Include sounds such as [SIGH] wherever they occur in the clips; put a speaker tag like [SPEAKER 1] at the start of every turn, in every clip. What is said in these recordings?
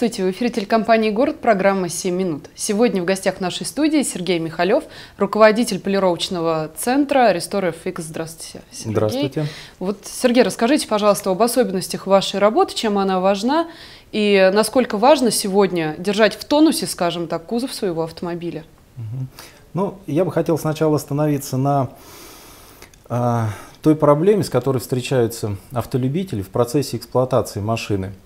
[SPEAKER 1] Здравствуйте, в эфире телекомпании «Город» программа «7 минут». Сегодня в гостях нашей студии Сергей Михалев, руководитель полировочного центра Restore FX. Здравствуйте,
[SPEAKER 2] Сергей. Здравствуйте.
[SPEAKER 1] Вот, Сергей, расскажите, пожалуйста, об особенностях вашей работы, чем она важна и насколько важно сегодня держать в тонусе, скажем так, кузов своего автомобиля.
[SPEAKER 2] Ну, я бы хотел сначала остановиться на э, той проблеме, с которой встречаются автолюбители в процессе эксплуатации машины –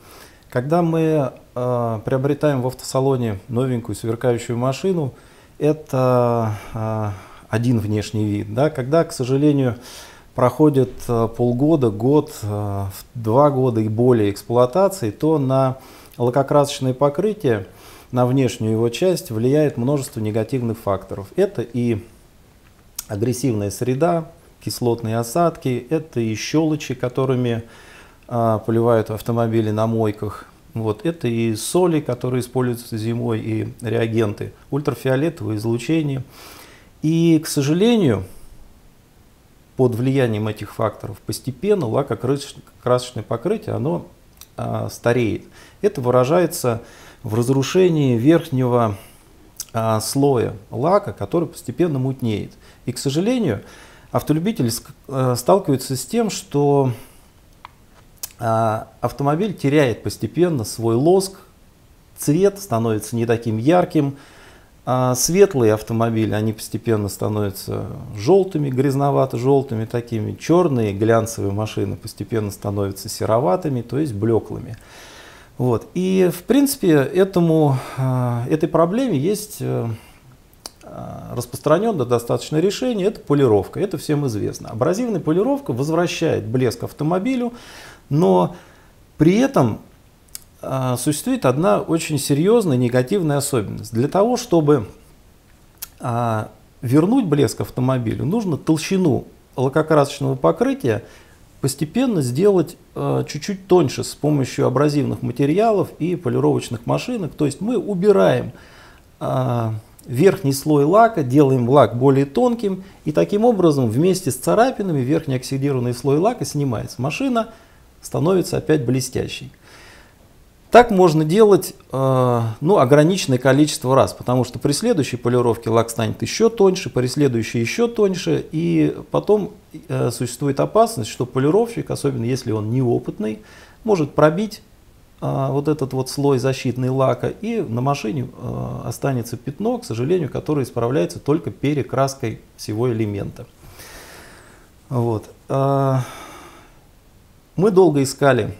[SPEAKER 2] когда мы э, приобретаем в автосалоне новенькую сверкающую машину, это э, один внешний вид. Да? Когда, к сожалению, проходит э, полгода, год, э, два года и более эксплуатации, то на лакокрасочное покрытие, на внешнюю его часть влияет множество негативных факторов. Это и агрессивная среда, кислотные осадки, это и щелочи, которыми а, поливают автомобили на мойках. Вот. Это и соли, которые используются зимой, и реагенты, ультрафиолетовое излучение. И, к сожалению, под влиянием этих факторов постепенно лакокрасочное покрытие оно а, стареет. Это выражается в разрушении верхнего а, слоя лака, который постепенно мутнеет. И, к сожалению, автолюбители а, сталкиваются с тем, что автомобиль теряет постепенно свой лоск, цвет становится не таким ярким, а светлые автомобили, они постепенно становятся желтыми, грязновато-желтыми такими, черные глянцевые машины постепенно становятся сероватыми, то есть блеклыми. Вот. И в принципе этому, а, этой проблеме есть э, распространенное достаточно решение, это полировка, это всем известно. Абразивная полировка возвращает блеск автомобилю, но при этом э, существует одна очень серьезная негативная особенность. Для того, чтобы э, вернуть блеск автомобилю, нужно толщину лакокрасочного покрытия постепенно сделать э, чуть-чуть тоньше с помощью абразивных материалов и полировочных машинок. То есть мы убираем верхний слой лака, делаем лак более тонким, и таким образом вместе с царапинами верхний оксидированный слой лака снимается. Машина становится опять блестящей. Так можно делать э, ну, ограниченное количество раз, потому что при следующей полировке лак станет еще тоньше, при следующей еще тоньше, и потом э, существует опасность, что полировщик, особенно если он неопытный, может пробить э, вот этот вот слой защитный лака, и на машине э, останется пятно, к сожалению, которое исправляется только перекраской всего элемента. Вот. Мы долго искали,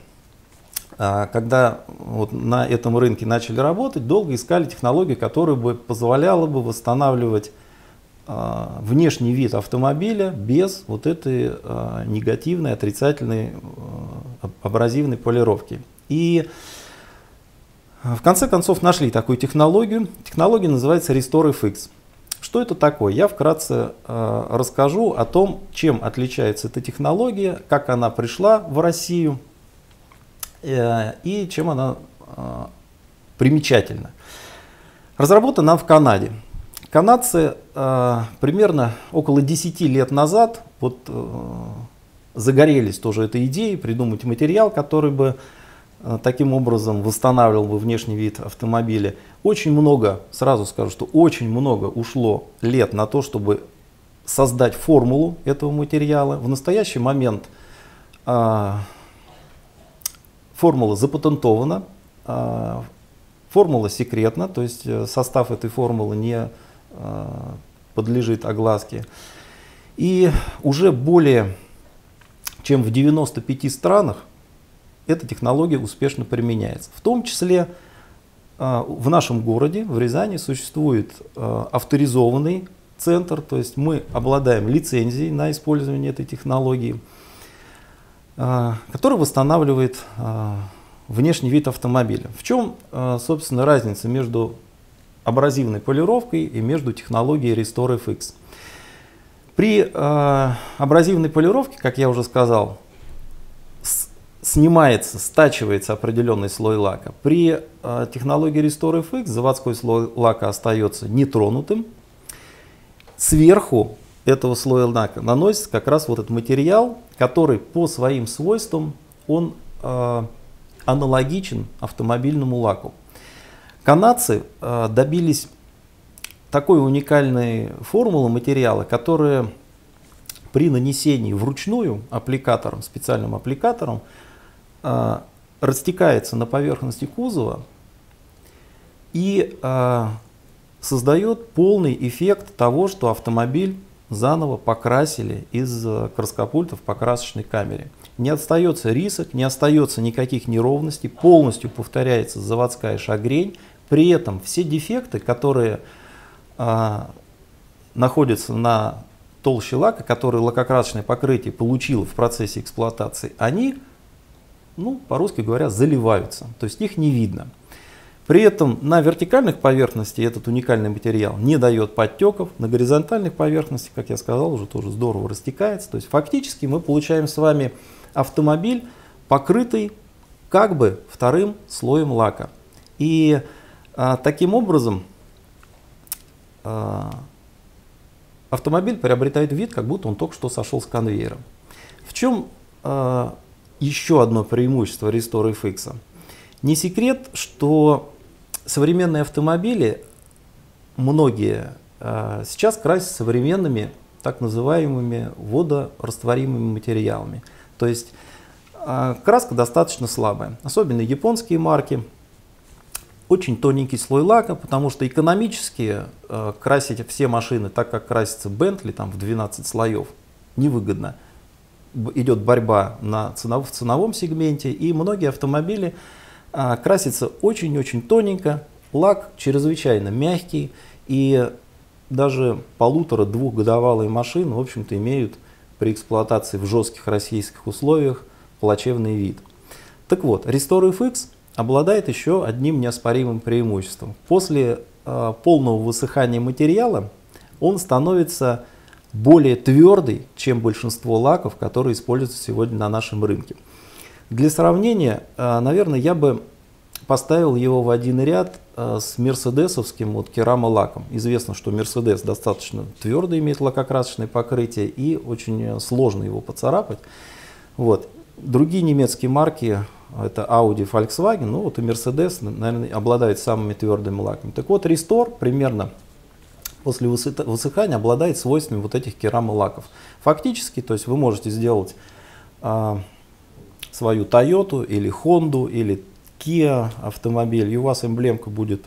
[SPEAKER 2] а, когда вот на этом рынке начали работать, долго искали технологию, которая бы позволяла бы восстанавливать а, внешний вид автомобиля без вот этой а, негативной, отрицательной, абразивной полировки. И в конце концов нашли такую технологию. Технология называется Restore FX. Что это такое? Я вкратце э, расскажу о том, чем отличается эта технология, как она пришла в Россию э, и чем она э, примечательна. Разработана в Канаде. Канадцы э, примерно около 10 лет назад вот, э, загорелись тоже этой идеей придумать материал, который бы таким образом восстанавливал бы внешний вид автомобиля. Очень много, сразу скажу, что очень много ушло лет на то, чтобы создать формулу этого материала. В настоящий момент а, формула запатентована, а, формула секретна, то есть э, состав этой формулы не а, подлежит огласке. И уже более чем в 95 странах эта технология успешно применяется. В том числе а, в нашем городе, в Рязани, существует а, авторизованный центр, то есть мы обладаем лицензией на использование этой технологии, а, который восстанавливает внешний вид автомобиля. В чем, собственно, разница между абразивной полировкой и между технологией Restore FX? При абразивной полировке, как я уже сказал, снимается, стачивается определенный слой лака. При э, технологии Restore FX заводской слой лака остается нетронутым. Сверху этого слоя лака наносится как раз вот этот материал, который по своим свойствам он э, аналогичен автомобильному лаку. Канадцы э, добились такой уникальной формулы материала, которая при нанесении вручную аппликатором, специальным аппликатором, э, растекается на поверхности кузова и э, создает полный эффект того, что автомобиль заново покрасили из краскопульта в покрасочной камере. Не остается рисок, не остается никаких неровностей, полностью повторяется заводская шагрень. При этом все дефекты, которые а, находятся на толще лака, которые лакокрасочное покрытие получило в процессе эксплуатации, они, ну, по-русски говоря, заливаются, то есть их не видно. При этом на вертикальных поверхностях этот уникальный материал не дает подтеков, на горизонтальных поверхностях, как я сказал, уже тоже здорово растекается. То есть фактически мы получаем с вами автомобиль, покрытый как бы вторым слоем лака. И а, таким образом а, автомобиль приобретает вид, как будто он только что сошел с конвейера. В чем а, еще одно преимущество Restore FX? Не секрет, что современные автомобили, многие, а, сейчас красят современными так называемыми водорастворимыми материалами. То есть а, краска достаточно слабая, особенно японские марки. Очень тоненький слой лака, потому что экономически э, красить все машины так, как красится Bentley там, в 12 слоев, невыгодно. Идет борьба на ценов, в ценовом сегменте, и многие автомобили э, красятся очень-очень тоненько, лак чрезвычайно мягкий, и даже полутора-двухгодовалые машины, в общем-то, имеют при эксплуатации в жестких российских условиях плачевный вид. Так вот, Restore FX обладает еще одним неоспоримым преимуществом. После э, полного высыхания материала он становится более твердый, чем большинство лаков, которые используются сегодня на нашем рынке. Для сравнения, э, наверное, я бы поставил его в один ряд э, с мерседесовским вот керамолаком. Известно, что Мерседес достаточно твердо имеет лакокрасочное покрытие и очень сложно его поцарапать. Вот. Другие немецкие марки, это Audi, Volkswagen, ну вот и Mercedes, наверное, обладают самыми твердыми лаками. Так вот, Restore примерно после высыхания обладает свойствами вот этих керамолаков. Фактически, то есть вы можете сделать а, свою Toyota или Honda или Kia автомобиль, и у вас эмблемка будет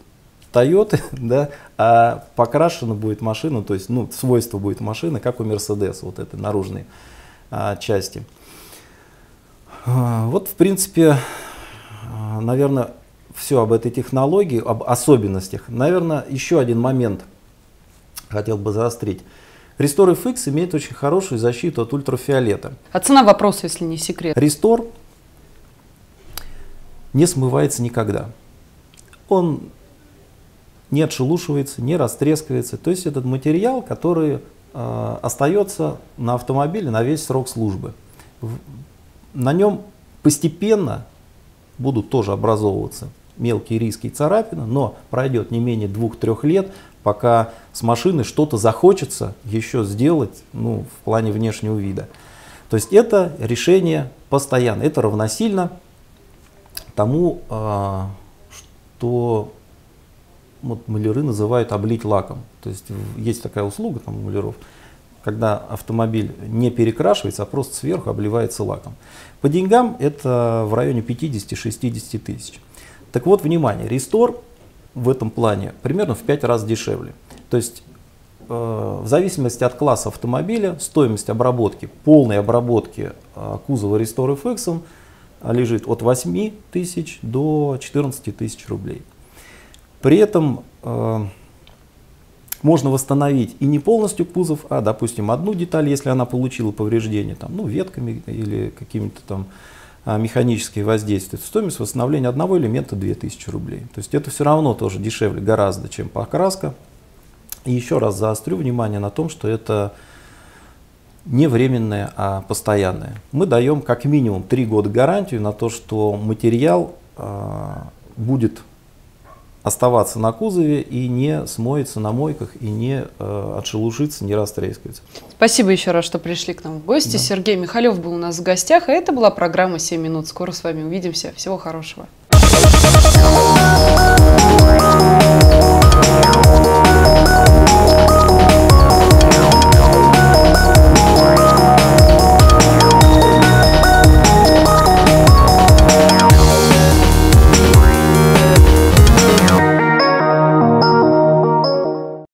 [SPEAKER 2] Toyota, [LAUGHS] да, а покрашена будет машина, то есть ну, свойство будет машины, как у Mercedes, вот этой наружной а, части. А, вот, в принципе, а, наверное, все об этой технологии, об особенностях. Наверное, еще один момент хотел бы заострить. Restore FX имеет очень хорошую защиту от ультрафиолета.
[SPEAKER 1] А цена вопроса, если не секрет?
[SPEAKER 2] Restore не смывается никогда. Он не отшелушивается, не растрескивается. То есть этот материал, который э, остается на автомобиле на весь срок службы. На нем постепенно будут тоже образовываться мелкие риски и царапины, но пройдет не менее двух-трех лет, пока с машины что-то захочется еще сделать ну, в плане внешнего вида. То есть это решение постоянно, это равносильно тому, а, что вот маляры называют облить лаком. То есть есть такая услуга там, у маляров, когда автомобиль не перекрашивается, а просто сверху обливается лаком. По деньгам это в районе 50-60 тысяч. Так вот, внимание, рестор в этом плане примерно в 5 раз дешевле. То есть э, в зависимости от класса автомобиля стоимость обработки, полной обработки э, кузова Restore FX лежит от 8 тысяч до 14 тысяч рублей. При этом э, можно восстановить и не полностью кузов, а, допустим, одну деталь, если она получила повреждение, там, ну, ветками или какими-то там механические воздействия. Стоимость восстановления одного элемента 2000 рублей. То есть это все равно тоже дешевле гораздо, чем покраска. И еще раз заострю внимание на том, что это не временное, а постоянное. Мы даем как минимум 3 года гарантию на то, что материал э, будет оставаться на кузове и не смоется на мойках, и не э, отшелушится, не растрескается.
[SPEAKER 1] Спасибо еще раз, что пришли к нам в гости. Да. Сергей Михалев был у нас в гостях, а это была программа «7 минут». Скоро с вами увидимся. Всего хорошего.